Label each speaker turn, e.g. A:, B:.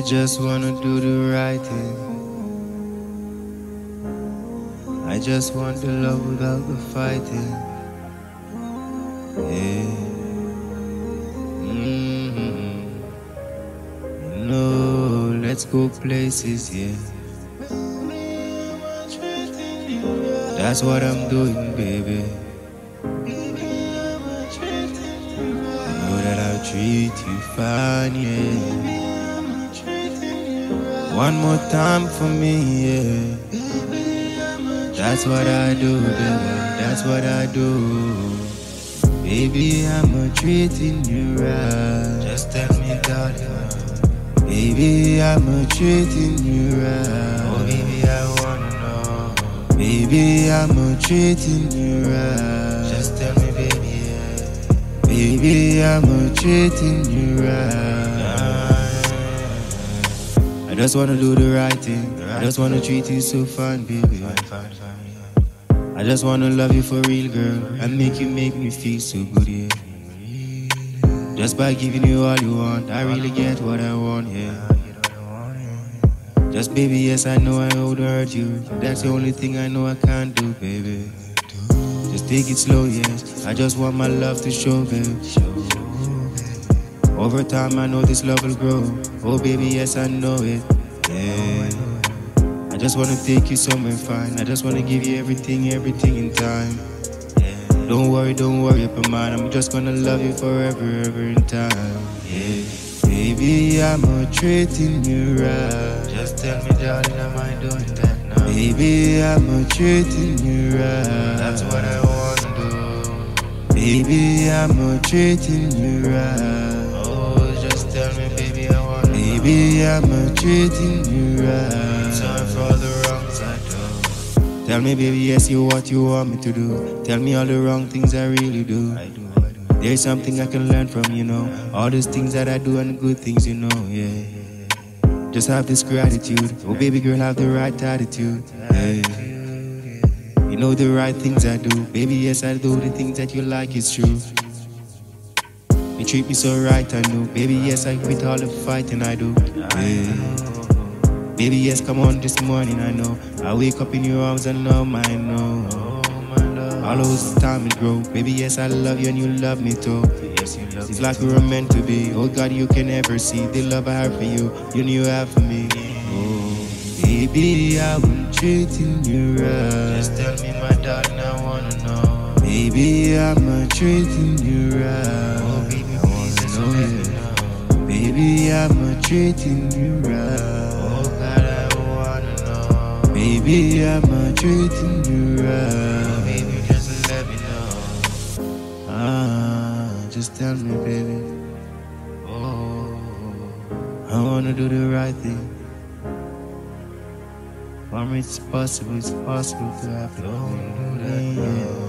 A: I just wanna do the right thing. I just want the love without the fighting. Yeah. hmm know, let's go places, yeah. That's what I'm doing, baby. I know that I'll treat you fine, yeah. One more time for me, yeah. That's what I do, baby. That's what I do. Baby, I'm a treating you right. Just tell me, darling. Baby, I'm a treating you right. Oh, baby, I wanna know. Baby, I'm a treating you right. Just tell me, baby. Yeah. Baby, I'm a treating you right. I just wanna do the right thing. I just wanna treat you so fine, baby. I just wanna love you for real, girl, and make you make me feel so good, yeah. Just by giving you all you want, I really get what I want, yeah. Just baby, yes, I know I would hurt you. That's the only thing I know I can't do, baby. Just take it slow, yes. I just want my love to show, baby. Over time, I know this love will grow. Oh, baby, yes, I know it. Yeah. I just wanna take you somewhere fine. I just wanna give you everything, everything in time. Yeah. Don't worry, don't worry about mine. I'm just gonna love you forever, ever in time. Yeah. Baby, I'm a treating you right. Just tell me, darling, am I doing that now? Baby, I'm a treating you right. That's what I wanna do. Baby, I'm a treating you right. I'm a treating you right. Sorry for the wrongs I do. Tell me, baby, yes, you what you want me to do. Tell me all the wrong things I really do. I do, I do. There's something I can learn from, you know. All those things that I do and the good things, you know, yeah. Just have this gratitude. Oh, baby girl, have the right attitude. Yeah. You know the right things I do. Baby, yes, I do the things that you like, it's true. You treat me so right, I know. Baby, yes, I quit all the fighting I do. Yeah. Baby, yes, come on this morning, I know. I wake up in your arms and love my know. All those time it grow. Baby, yes, I love you and you love me too. Yes, you love it's like we were meant to be. Oh God, you can never see the love I have for you. You knew you have for me. Oh, baby, I will treating you right. Just tell me, my darling, I wanna know. Baby, I'm a treating you right. Baby, I'm a treating you right. Oh God, I wanna know. Baby, I'm a treating you right. Baby, just let me know. Ah, just tell me, baby. Oh, I wanna do the right thing. For me, it's possible, it's possible to happen. Oh, yeah.